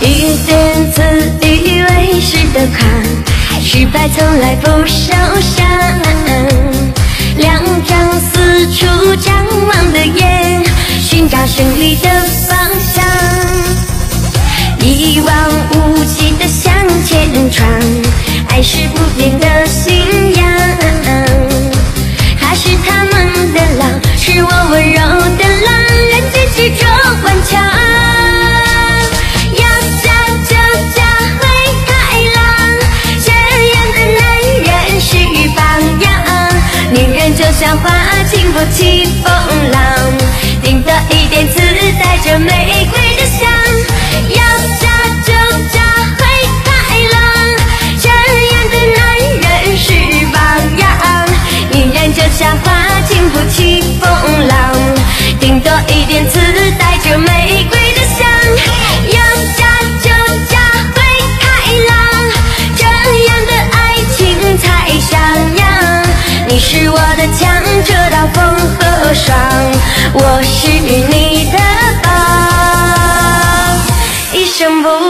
一点自以为是的狂，失败从来不受伤。两张四处张望的眼，寻找胜利的像花，经不起风浪，顶多一点刺，带着玫瑰的香。要嫁就嫁灰太狼，这样的男人是榜样。女人就像花，经不起风浪，顶多一点刺，带着玫瑰的香。要嫁就嫁灰太狼，这样的爱情才上扬。你是我的枪，我是你的宝一生不